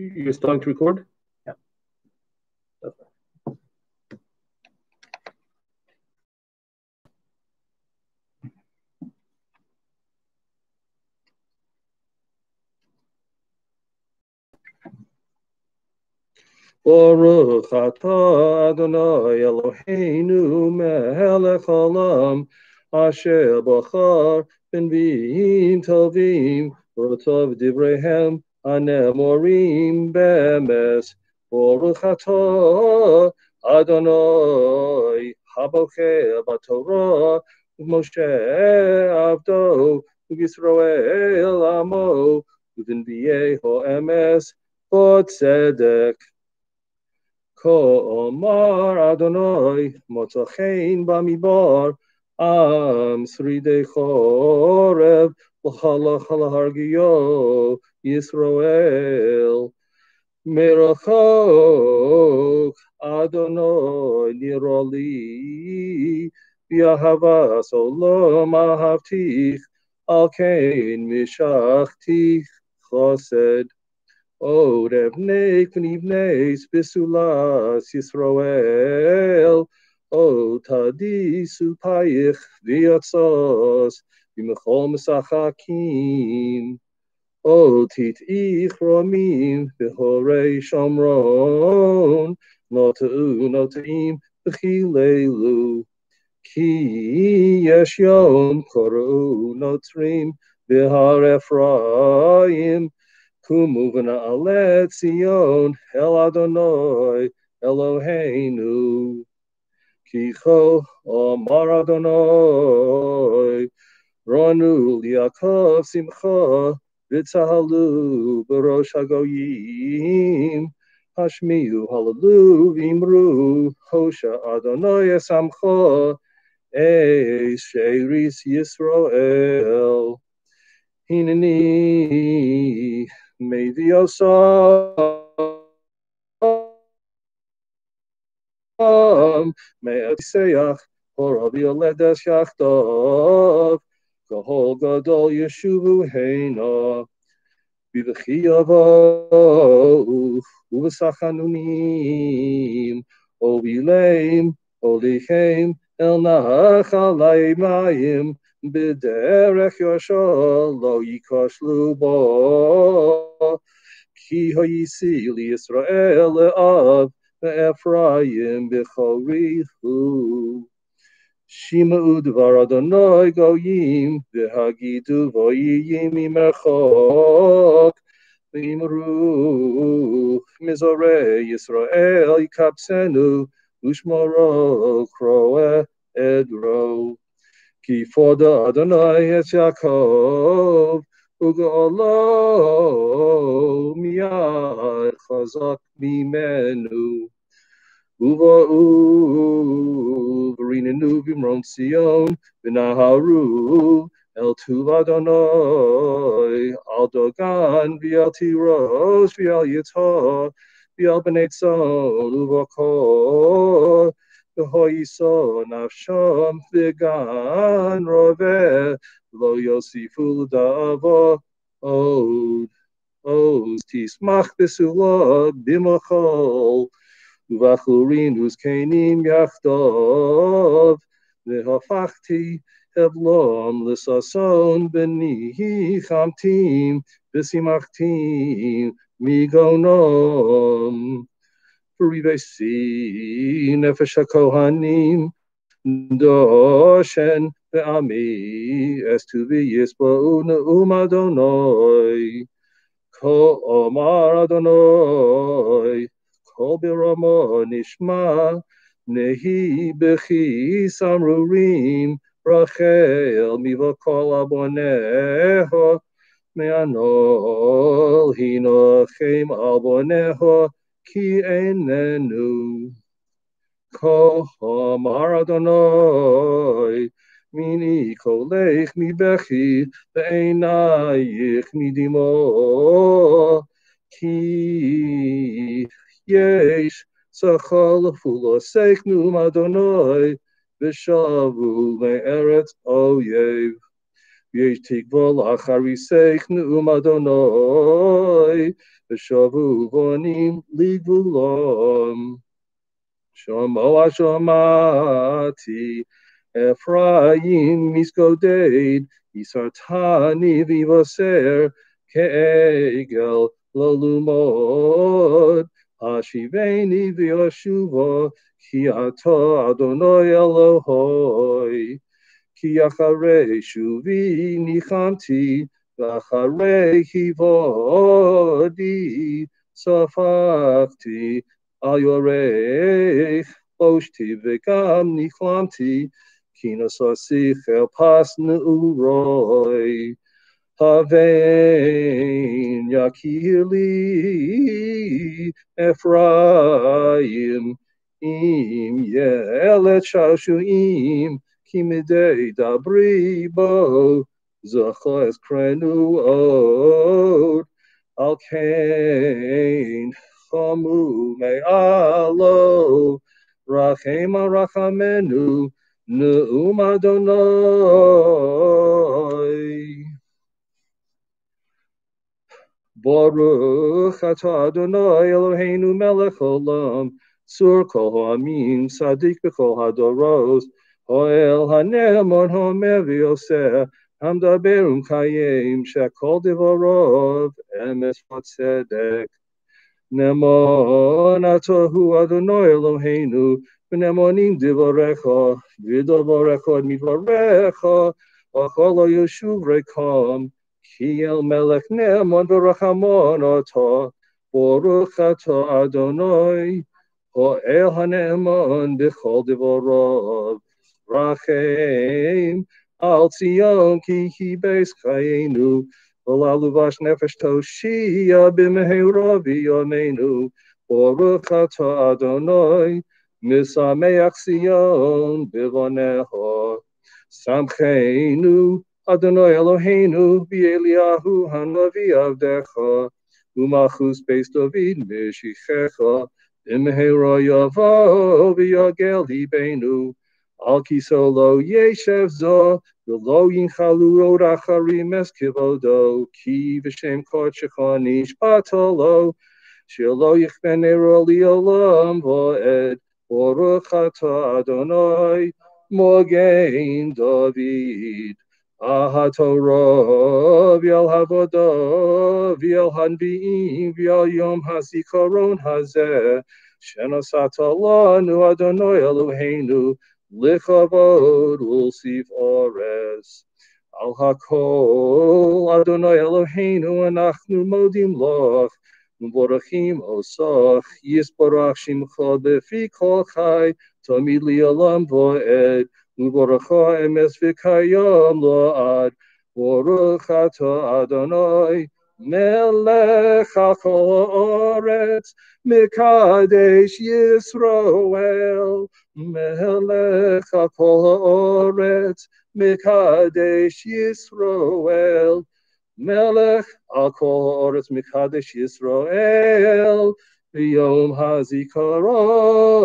You're starting to record? Yeah. Baruch atah Adonai Eloheinu melech haolam asher bachar benviim tovim rotov divrehem anemorim bemes Baruch atah Adonai habocher batorah Moshe avdo Yisrael amo v'nbiyeh emes tzedek. Omar Adonai Motzachein Bamibar Am Sride Chorev L'chalach Hargiyo Yisrael Merachok Adonai Niroli Yahavas Olam Ahavtich Al Kain Mishachtich Chosed O Revnei Knivneis Bisulas Yisrael O Tadisu Payich Viatzos Bimechol Mesachakim O Tit Ich Ramim Behorei Shomron Nota'u Nota'im Bechilelu Ki Yesh Yom Koru Notrim Behar Ephraim Kumuvana alet Zion El Adonai Eloheinu Kicho Omar Adonai Ronu Yaakov Simcha Vitzahalu Barosh Hagoyim. Hashmiu Halalu Vimru Hosha Adonai Esamcha Eis Sheris Yisrael Hineni Mediosa Me'atiseach Horabi Oledes Yachtov Gahol Gadol Yeshuvu Heina Bivachiyavo Uvasachanunim Ovileim Olichem El Nachalai Mayim B'derech Yoshol lo yikoshlu ki hoyisi li Yisrael le'av ve'Ephraim b'chorichu Shima udvar Adonai goyim v'hagidu voyiyim imerchok v'imru mizorei Yisrael yikapsenu ushmoro kroe edro. Ki foda Adonai es Yaakov Ugolo miyad chazak mimenu. Uva uvrinenu vimron Sion v'naharu El tuv Adonai Al dogan v'al tiros yitzhar v'al b'nei tzon uvakor Hoiso nafsham vegan rove lo yosifu davo od os tismach bimachol uvachurin us kenim yachtov vehafachti evlom lisason beni chamtim besimachtim migonom Rivesi Nefesh HaKohanim Doshen Ve'ami Estu V'yisbo Ne'um Adonai Ko Omar Adonai Ko Birama Nishma Nehi Bechi Samrurim Rachel Mivakol Aboneho Me'anol Hinochem Aboneho ki enenu. Ko hamar Adonai mini kolech mi bechi ve'enayich mi dimo ki yesh, sachal fuloseiknu madonoi, v'shavu le'eretz oyev. Yesh tikvah tikva lachariseiknu madonoi, v'shavu vonim ligvulom. Shomo ashomati, Ephraim misgoded, Isartani vivaser, Kegel lalumod, Vashiveni v'yoshuva, kiato Adonoy Adonai Elohoi. Ki shuvi nichamti, v'acharei hivodi, safakti al yoreich, oshti v'gam nichlamti, kinasasi nasasich el pas ne'uroi. Havein Yakili Ephraim Im Yelet Shashuim Kimidei Dabri Bo Zachas Krenu Od Al Kain Chamu Me'alo Rachema Rachamenu Ne'um Adonai Baruch atah Adonai Eloheinu melech olam, sur kol ha'amim, sadik b'kol hadoros, ho'el ha'ne'emon ha'mevi oseh, המדבר ומקיים שכל דבריו אמת וצדק. נאמון אתה הוא אדוני אלוהינו, ונאמונים דבריך, ודבריך מדבריך, וכל לא ישוב ריקם. כי אל מלך נאמון ורחמון אותו, ברוך אתה אדוני, פועל הנאמון בכל דבריו. רחם על ציון כי היא בייס חיינו, וללובש נפש תושיע במהרה בימינו. ברוך אתה אדוני, משמח ציון בבוניה. שמחנו Adonai Eloheinu, Eliyahu Hanavi Avdecha, Umachus Beis David Meshichecha, Imhera Yavo V'Yagel Libenu, Al Kisolo Yeshev Zo, V'lo Yinchalu Od Acharim Eskivodo, Ki V'Shem Kod Shechani Shpatolo, Shelo Yichben Ero Olam Vo'ed, Baruch Adonai, Mogen David. Ahatorah v'al havodah v'al hanbi'im v'al yom hazikaron hazeh shenosat lanu Adonai Eloheinu lichavod ulsif ores. Al hakol Adonai Eloheinu anachnu modim loch Mvorachim osach yisbarach shimcha befi kol chai tamid li Ubaracha emes v'kayam lo'ad, Baruch ata Adonai, melech hakol mekadesh Yisroel, melech hakol ha'aretz, mekadesh Yisroel, melech hakol ha'aretz, mekadesh Yisroel, b'yom hazikaron.